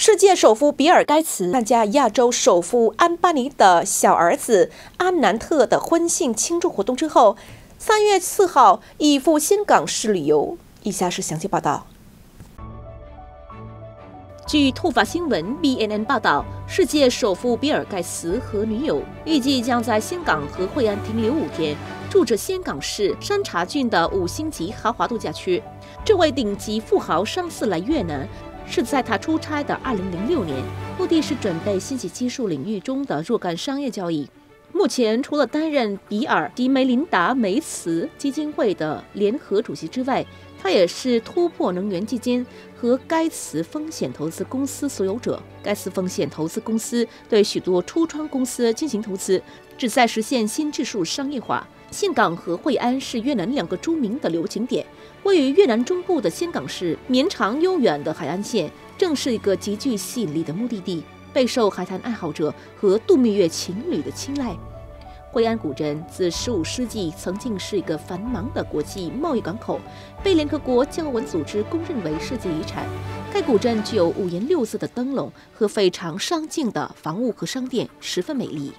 世界首富比尔·盖茨参加亚洲首富安巴尼的小儿子安南特的婚庆庆祝活动之后，三月四号已赴香港市旅游。以下是详细报道。据突发新闻 （BNN） 报道，世界首富比尔·盖茨和女友预计将在香港和惠安停留五天，住着香港市山茶郡的五星级豪华度假区。这位顶级富豪上次来越南。是在他出差的2006年，目的是准备信息技术领域中的若干商业交易。目前，除了担任比尔迪梅琳达梅茨基金会的联合主席之外，他也是突破能源基金和该词风险投资公司所有者。该次风险投资公司对许多初创公司进行投资，旨在实现新技术商业化。岘港和惠安是越南两个著名的旅游景点。位于越南中部的岘港市，绵长悠远的海岸线，正是一个极具吸引力的目的地，备受海滩爱好者和度蜜月情侣的青睐。惠安古镇自15世纪曾经是一个繁忙的国际贸易港口，被联合国教文组织公认为世界遗产。该古镇具有五颜六色的灯笼和非常上镜的房屋和商店，十分美丽。